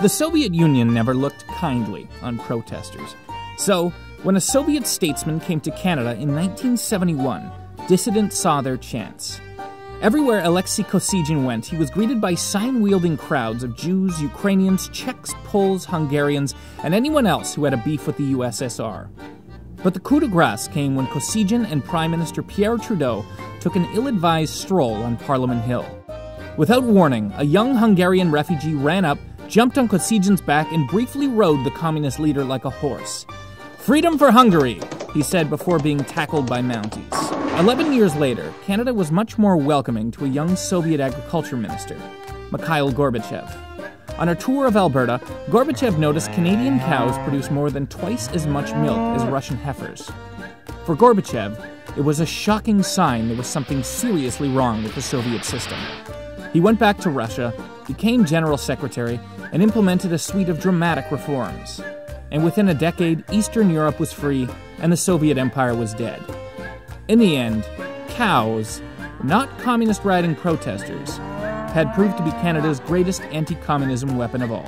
The Soviet Union never looked kindly on protesters. So, when a Soviet statesman came to Canada in 1971, dissidents saw their chance. Everywhere Alexei Kosygin went, he was greeted by sign wielding crowds of Jews, Ukrainians, Czechs, Poles, Hungarians, and anyone else who had a beef with the USSR. But the coup de grace came when Kosygin and Prime Minister Pierre Trudeau took an ill advised stroll on Parliament Hill. Without warning, a young Hungarian refugee ran up, jumped on Kosygin's back, and briefly rode the communist leader like a horse. Freedom for Hungary, he said before being tackled by Mounties. Eleven years later, Canada was much more welcoming to a young Soviet agriculture minister, Mikhail Gorbachev. On a tour of Alberta, Gorbachev noticed Canadian cows produce more than twice as much milk as Russian heifers. For Gorbachev, it was a shocking sign there was something seriously wrong with the Soviet system. He went back to Russia, became general secretary, and implemented a suite of dramatic reforms. And within a decade, Eastern Europe was free and the Soviet Empire was dead. In the end, cows, not communist riding protesters, had proved to be Canada's greatest anti communism weapon of all.